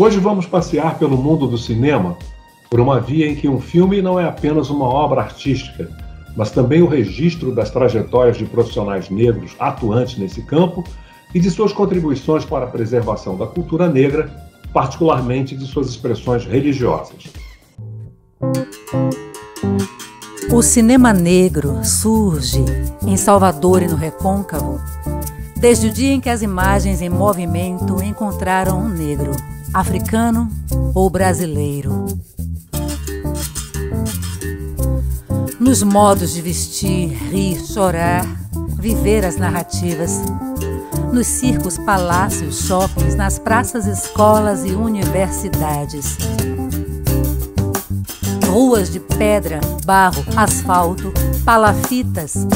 Hoje vamos passear pelo mundo do cinema por uma via em que um filme não é apenas uma obra artística, mas também o registro das trajetórias de profissionais negros atuantes nesse campo e de suas contribuições para a preservação da cultura negra, particularmente de suas expressões religiosas. O cinema negro surge em Salvador e no Recôncavo desde o dia em que as imagens em movimento encontraram um negro, africano ou brasileiro. Nos modos de vestir, rir, chorar, viver as narrativas. Nos circos, palácios, shoppings, nas praças, escolas e universidades. Ruas de pedra, barro, asfalto, palafitas.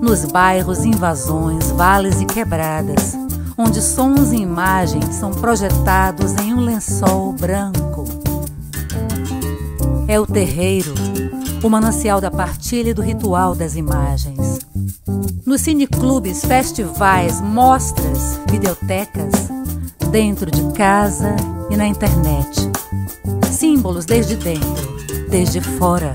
Nos bairros, invasões, vales e quebradas, onde sons e imagens são projetados em um lençol branco. É o terreiro o manancial da partilha e do ritual das imagens. Nos cineclubes, festivais, mostras, videotecas, dentro de casa e na internet. Símbolos desde dentro, desde fora.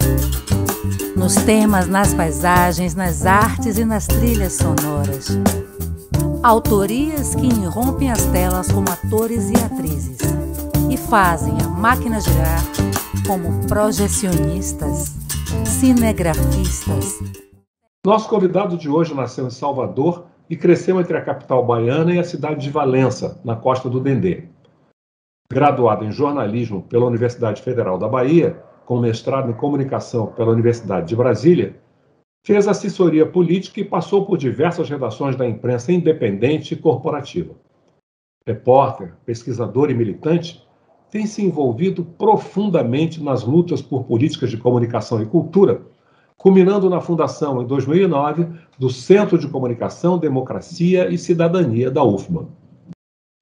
Nos temas, nas paisagens, nas artes e nas trilhas sonoras. Autorias que irrompem as telas como atores e atrizes e fazem a máquina girar como projecionistas cinegrafistas. Nosso convidado de hoje nasceu em Salvador e cresceu entre a capital baiana e a cidade de Valença, na costa do Dendê. Graduado em jornalismo pela Universidade Federal da Bahia, com mestrado em comunicação pela Universidade de Brasília, fez assessoria política e passou por diversas redações da imprensa independente e corporativa. Repórter, pesquisador e militante, tem se envolvido profundamente nas lutas por políticas de comunicação e cultura, culminando na fundação, em 2009, do Centro de Comunicação, Democracia e Cidadania da UFMA.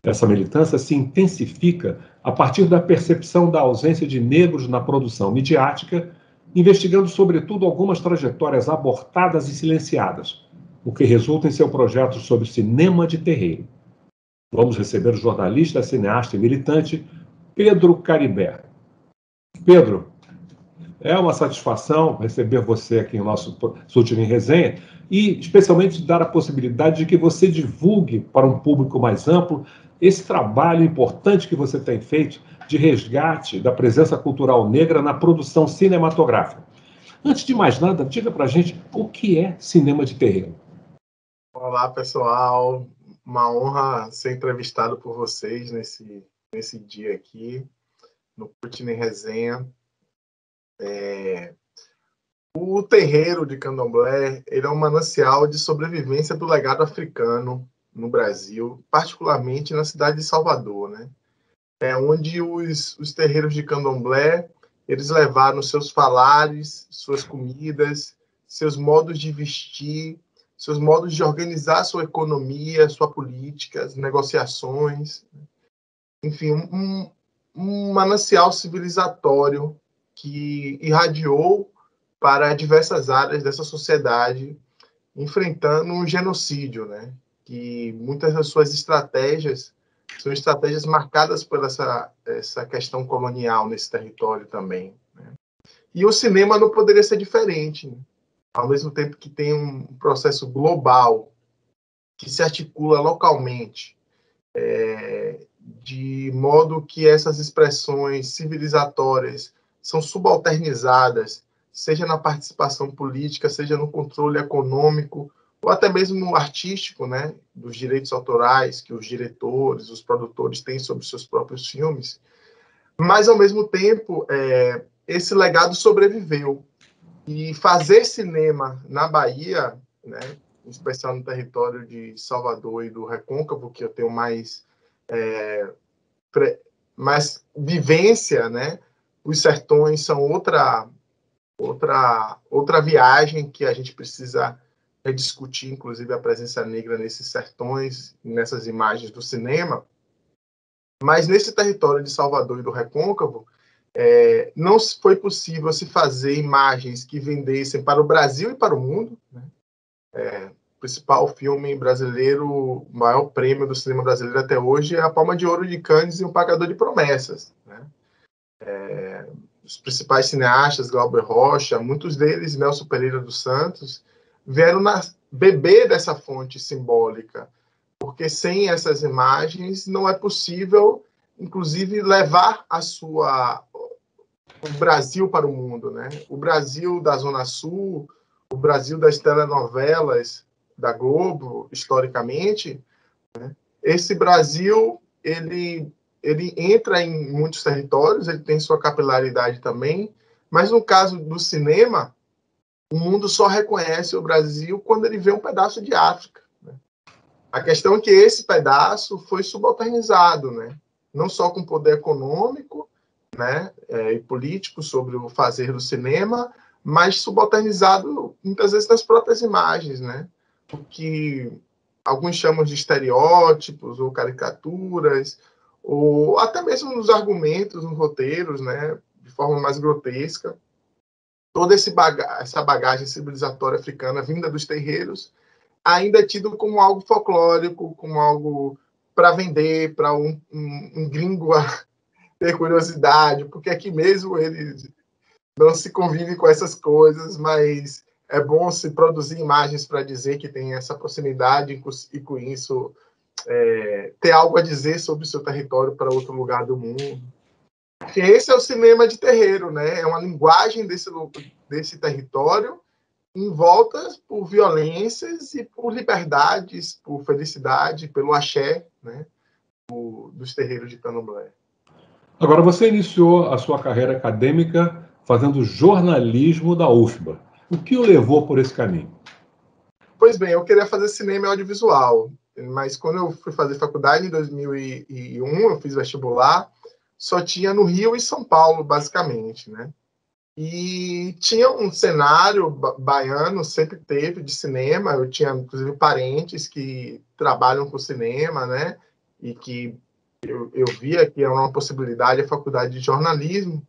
Essa militância se intensifica a partir da percepção da ausência de negros na produção midiática, investigando, sobretudo, algumas trajetórias abortadas e silenciadas, o que resulta em seu projeto sobre cinema de terreiro. Vamos receber o jornalista, cineasta e militante Pedro Caribé. Pedro, é uma satisfação receber você aqui em nosso último resenha e especialmente dar a possibilidade de que você divulgue para um público mais amplo esse trabalho importante que você tem feito de resgate da presença cultural negra na produção cinematográfica. Antes de mais nada, diga para a gente o que é cinema de terreno. Olá, pessoal. Uma honra ser entrevistado por vocês nesse nesse dia aqui, no Putine Resenha. É... O terreiro de Candomblé ele é um manancial de sobrevivência do legado africano no Brasil, particularmente na cidade de Salvador, né? É onde os, os terreiros de Candomblé eles levaram seus falares, suas comidas, seus modos de vestir, seus modos de organizar sua economia, sua política, as negociações. Né? enfim, um, um manancial civilizatório que irradiou para diversas áreas dessa sociedade, enfrentando um genocídio, né? Que muitas das suas estratégias são estratégias marcadas por essa, essa questão colonial nesse território também. Né? E o cinema não poderia ser diferente, né? ao mesmo tempo que tem um processo global que se articula localmente é, de modo que essas expressões civilizatórias são subalternizadas, seja na participação política, seja no controle econômico, ou até mesmo artístico, né, dos direitos autorais que os diretores, os produtores têm sobre seus próprios filmes. Mas, ao mesmo tempo, é, esse legado sobreviveu. E fazer cinema na Bahia, né, em especial no território de Salvador e do Recôncavo, que eu tenho mais é, mais vivência, né? Os sertões são outra outra outra viagem que a gente precisa discutir, inclusive a presença negra nesses sertões, nessas imagens do cinema. Mas nesse território de Salvador e do Recôncavo, é, não foi possível se fazer imagens que vendessem para o Brasil e para o mundo. Né? É, principal filme brasileiro, o maior prêmio do cinema brasileiro até hoje é a Palma de Ouro de Cannes e o Pagador de Promessas. Né? É, os principais cineastas, Glauber Rocha, muitos deles, Nelson Pereira dos Santos, vieram na, beber dessa fonte simbólica, porque sem essas imagens não é possível, inclusive, levar a sua o Brasil para o mundo, né? O Brasil da Zona Sul, o Brasil das telenovelas da Globo, historicamente, né? esse Brasil ele ele entra em muitos territórios, ele tem sua capilaridade também, mas no caso do cinema, o mundo só reconhece o Brasil quando ele vê um pedaço de África. Né? A questão é que esse pedaço foi subalternizado, né? não só com poder econômico né, é, e político sobre o fazer do cinema, mas subalternizado muitas vezes nas próprias imagens, né? o que alguns chamam de estereótipos ou caricaturas, ou até mesmo nos argumentos, nos roteiros, né, de forma mais grotesca. Toda baga essa bagagem civilizatória africana vinda dos terreiros ainda é tido como algo folclórico, como algo para vender, para um, um, um, gringo ter curiosidade, porque aqui mesmo eles não se convive com essas coisas, mas é bom se produzir imagens para dizer que tem essa proximidade e com isso é, ter algo a dizer sobre o seu território para outro lugar do mundo. Porque esse é o cinema de terreiro, né? É uma linguagem desse, desse território envolta por violências e por liberdades, por felicidade, pelo axé, né? O, dos terreiros de Candomblé. Agora, você iniciou a sua carreira acadêmica fazendo jornalismo da UFBA. O que o levou por esse caminho? Pois bem, eu queria fazer cinema e audiovisual mas quando eu fui fazer faculdade em 2001, eu fiz vestibular, só tinha no Rio e São Paulo, basicamente, né? E tinha um cenário baiano, sempre teve, de cinema. Eu tinha, inclusive, parentes que trabalham com cinema, né? E que eu, eu via que era uma possibilidade a faculdade de jornalismo.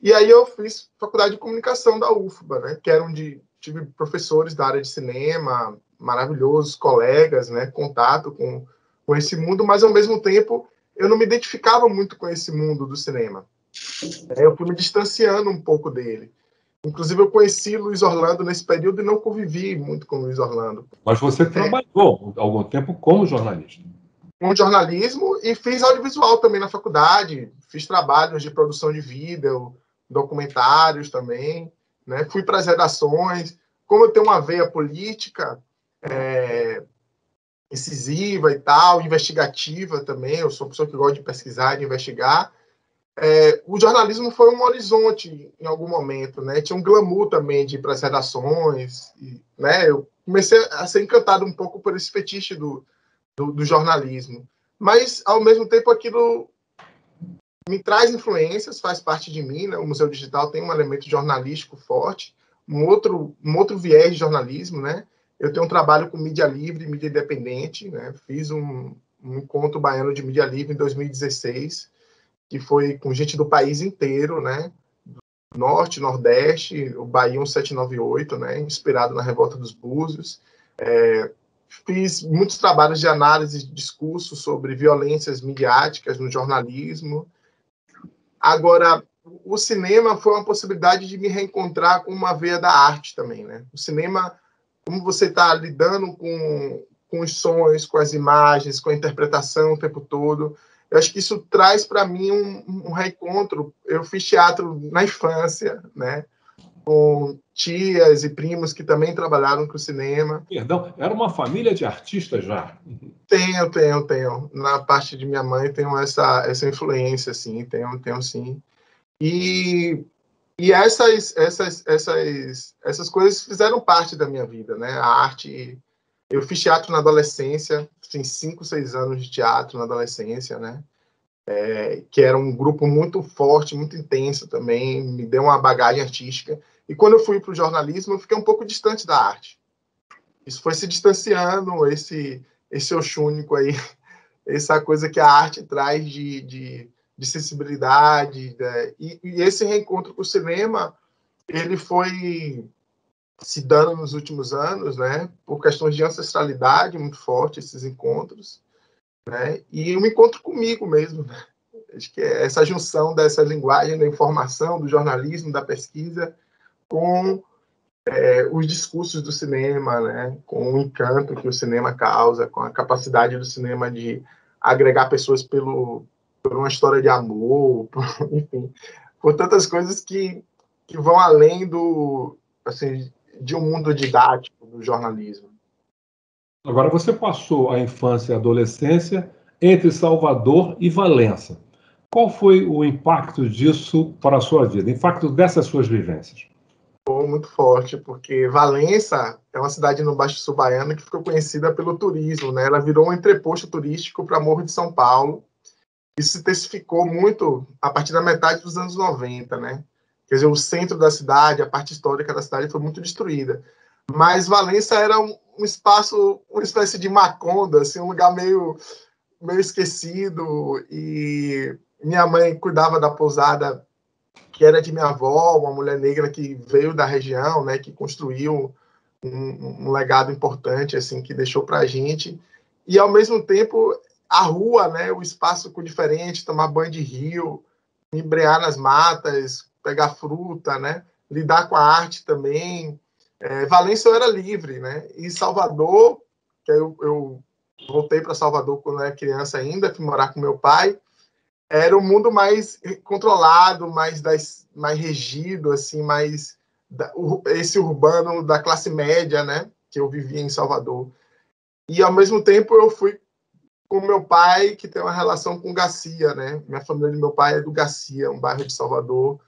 E aí eu fiz faculdade de comunicação da UFBA, né? Que era onde tive professores da área de cinema, maravilhosos colegas, né, contato com, com esse mundo, mas ao mesmo tempo eu não me identificava muito com esse mundo do cinema. É, eu fui me distanciando um pouco dele. Inclusive, eu conheci Luiz Orlando nesse período e não convivi muito com Luiz Orlando. Mas você é. trabalhou algum tempo como jornalista? Com jornalismo e fiz audiovisual também na faculdade. Fiz trabalhos de produção de vídeo, documentários também. Né? Fui para as redações. Como eu tenho uma veia política, incisiva e tal, investigativa também. Eu sou uma pessoa que gosta de pesquisar, de investigar. É, o jornalismo foi um horizonte em algum momento, né? Tinha um glamour também de ir para as redações, e, né? Eu comecei a ser encantado um pouco por esse fetiche do, do, do jornalismo. Mas, ao mesmo tempo, aquilo me traz influências, faz parte de mim, né? O Museu Digital tem um elemento jornalístico forte, um outro, um outro viés de jornalismo, né? Eu tenho um trabalho com mídia livre, mídia independente, né? Fiz um, um encontro baiano de mídia livre em 2016, que foi com gente do país inteiro, né? Norte, Nordeste, o Bahia 1798, né? Inspirado na Revolta dos Búzios. É, fiz muitos trabalhos de análise de discurso sobre violências midiáticas no jornalismo. Agora, o cinema foi uma possibilidade de me reencontrar com uma veia da arte também, né? O cinema como você está lidando com, com os sons, com as imagens, com a interpretação o tempo todo. Eu acho que isso traz para mim um, um, reencontro. Eu fiz teatro na infância, né? Com tias e primos que também trabalharam com o cinema. Perdão, era uma família de artistas já? Tenho, tenho, tenho. Na parte de minha mãe tenho essa, essa influência, assim, tenho, tenho sim. E e essas, essas, essas, essas coisas fizeram parte da minha vida, né? A arte. Eu fiz teatro na adolescência, fiz cinco, seis anos de teatro na adolescência, né? É, que era um grupo muito forte, muito intenso também, me deu uma bagagem artística. E quando eu fui para o jornalismo, eu fiquei um pouco distante da arte. Isso foi se distanciando, esse, esse oxúnico aí, essa coisa que a arte traz de, de de sensibilidade. Né? E, e, esse reencontro com o cinema, ele foi se dando nos últimos anos, né, por questões de ancestralidade muito forte, esses encontros, né, e um encontro comigo mesmo, né? Acho que é essa junção dessa linguagem da informação, do jornalismo, da pesquisa, com é, os discursos do cinema, né, com o encanto que o cinema causa, com a capacidade do cinema de agregar pessoas pelo, por uma história de amor, por, enfim, por tantas coisas que, que vão além do, assim, de um mundo didático do jornalismo. Agora, você passou a infância e a adolescência entre Salvador e Valença. Qual foi o impacto disso para a sua vida, o impacto dessas suas vivências? muito forte, porque Valença é uma cidade no Baixo Sul Baiano que ficou conhecida pelo turismo, né? Ela virou um entreposto turístico para Morro de São Paulo. Isso se intensificou muito a partir da metade dos anos 90, né? Quer dizer, o centro da cidade, a parte histórica da cidade foi muito destruída. Mas Valença era um, um espaço, uma espécie de Maconda, assim, um lugar meio, meio esquecido. E minha mãe cuidava da pousada que era de minha avó, uma mulher negra que veio da região, né, que construiu um, um legado importante, assim, que deixou para a gente. E, ao mesmo tempo, a rua, né, o espaço diferente, tomar banho de rio, embrear nas matas, pegar fruta, né, lidar com a arte também. É, Valência eu era livre, né? E Salvador, que eu, eu voltei para Salvador quando era criança ainda, fui morar com meu pai era um mundo mais controlado, mais, das, mais regido, assim, mais da, esse urbano da classe média, né? Que eu vivia em Salvador. E ao mesmo tempo eu fui com meu pai, que tem uma relação com Garcia, né? Minha família de meu pai é do Garcia, um bairro de Salvador.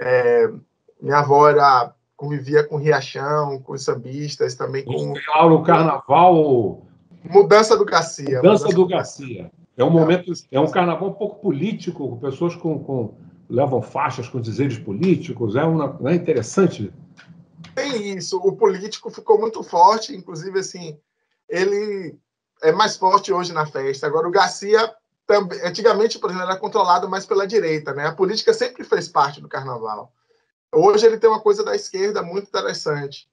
É, minha avó era, convivia com Riachão, com os sambistas, também com. o carnaval. Mudança do Garcia. Mudança, mudança do Garcia. Garcia. É um momento, é um carnaval um pouco político, com pessoas com, com levam faixas com dizeres políticos. É uma, é interessante. Tem isso. O político ficou muito forte, inclusive assim, ele é mais forte hoje na festa. Agora o Garcia também, antigamente, por exemplo, era controlado mais pela direita, né? A política sempre fez parte do carnaval. Hoje ele tem uma coisa da esquerda muito interessante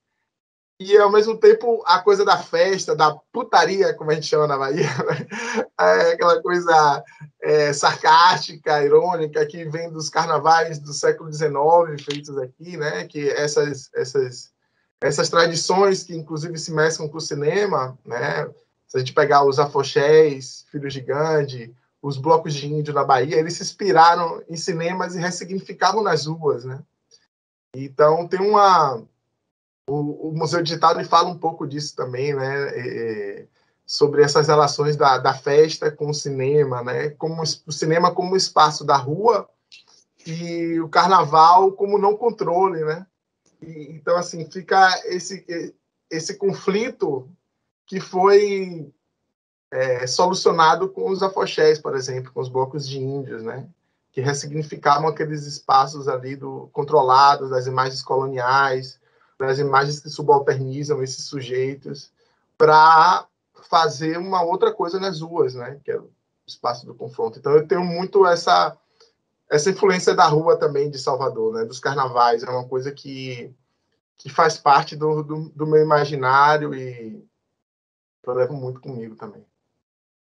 e ao mesmo tempo a coisa da festa, da putaria, como a gente chama na Bahia, né? é aquela coisa é, sarcástica, irônica, que vem dos carnavais do século XIX feitos aqui, né? Que essas, essas, essas tradições que inclusive se mesclam com o cinema, né? Se a gente pegar os afoxés, Filho Gigante, os blocos de índio na Bahia, eles se inspiraram em cinemas e ressignificavam nas ruas, né? Então tem uma o, o Museu Digital fala um pouco disso também, né? É, sobre essas relações da, da festa com o cinema, né? Como o cinema como espaço da rua e o carnaval como não controle, né? E, então assim fica esse esse conflito que foi é, solucionado com os afoxés, por exemplo, com os blocos de índios, né? Que ressignificavam aqueles espaços ali do controlados das imagens coloniais, das imagens que subalternizam esses sujeitos para fazer uma outra coisa nas ruas, né? Que é o espaço do confronto. Então eu tenho muito essa essa influência da rua também de Salvador, né? Dos carnavais é uma coisa que que faz parte do, do, do meu imaginário e eu levo muito comigo também.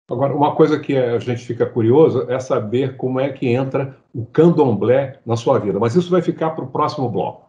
Agora, uma coisa que a gente fica curioso é saber como é que entra o candomblé na sua vida, mas isso vai ficar para o próximo bloco.